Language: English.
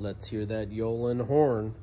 Let's hear that Yolan horn.